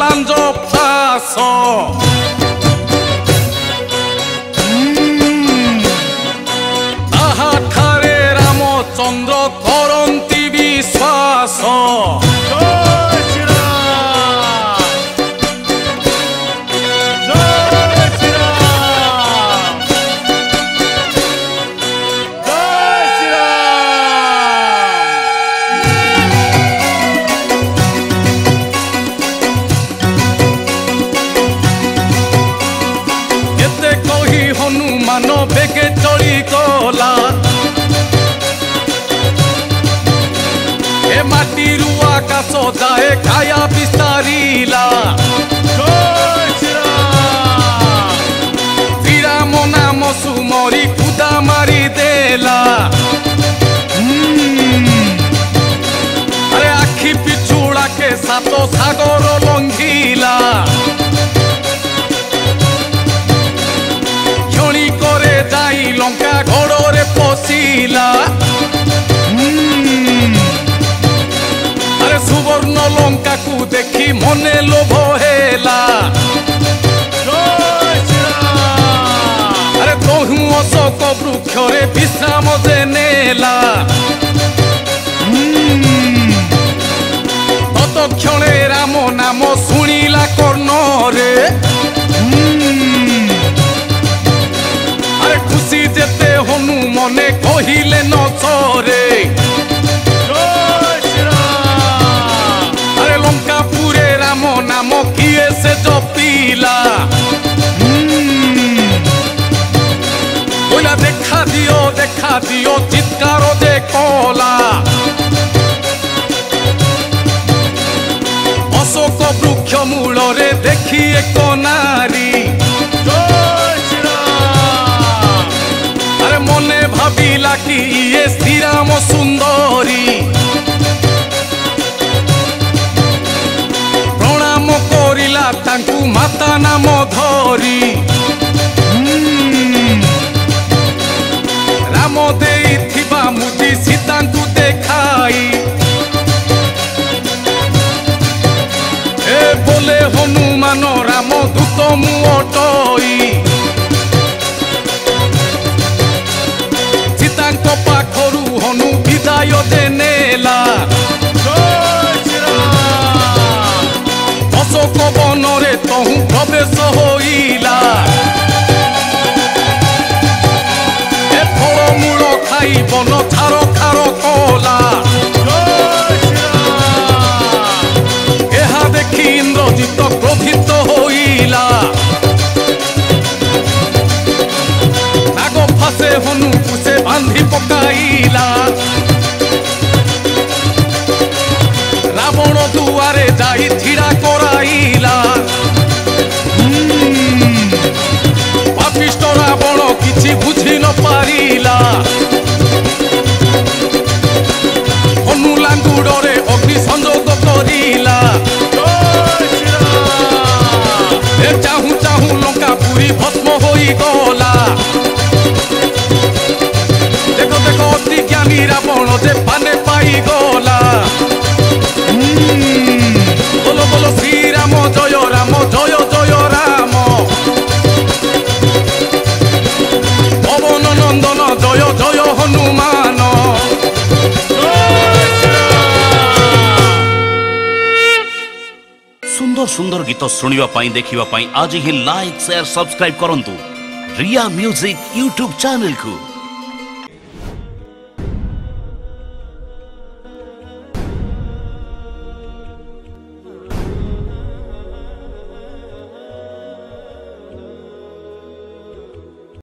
ଲାଞ୍ଜ ଫାସ ତାହାଠାରେ ରାମଚନ୍ଦ୍ର କରନ୍ତି ବିଶ୍ୱାସ ଜୟ କହି ହନୁମାନ ବେଗେ ଚଳି ଗଲା ଏ ମାଟିରୁ ଆକାଶ ଯାଏ କାୟା ବିସ୍ତାରିଲା ଜୟ ଶ୍ରୀରାମ ଶ୍ରୀରାମ ନାମ ସୁମରି କୁଦା ମାରି ଦେଲା ଆରେ ଆଖି মনে লোভ হেলা। আরে তহু অশোক বৃক্ষরে বিশ্রাম যে নেলা। ততক্ষণে রাম নাম শুনিলা কর্ণরে। আরে খুশি যেতে হনু মনে দিও চিৎকার যে কলা। অশোক বৃক্ষ মূলরে দেখি এক নারী। କାମ ଦେଇଥିବା ମୁଦିସି ତାଙ୍କୁ ଦେଖାଇ ଏ ବୋଲେ ହନୁମାନ ରାମ ଦୂତ ମୁଁ ଅଟଇ ସୀତାଙ୍କ ପାଖରୁ ହନୁ ବିଦାୟ ଦେନେଲା ଅଶୋକ ବନରେ ତହୁଁ ପ୍ରବେଶ ହୋଇ ଫଳମୂଳ ଖାଇ ବନ ଛାର ଖାର କଲା জয় শ্রীরাম ଏହା ଦେଖି ଇନ୍ଦ୍ରଜିତ କ୍ରୋଧିତ ହୋଇଲା ନାଗ ଫାସେ ହନୁକୁ ସେ ବାନ୍ଧି ପକାଇଲା ରାବଣ ଦୁଆରେ ଯାଇ ଛିଡ଼ା କରାଇଲା ପାପିଷ୍ଟ ରାବଣ କିଛି ବୁଝି ନ ପାରିଲା গলা। দেখো দেখো অতি জ্ঞানী রাবণ যে পানে পাই গলা। বলো বলো, শ্রীরাম, জয় রাম, জয় জয় রাম। পবন নন্দন, জয় জয় হনুমান। সুন্দর সুন্দর গীত শুণিবা পাই, দেখিবা পাই। আজি হি লাইক শেয়ার সবস্ক্রাইব করন্তু। रिया म्यूज़िक यूट्यूब चैनल को।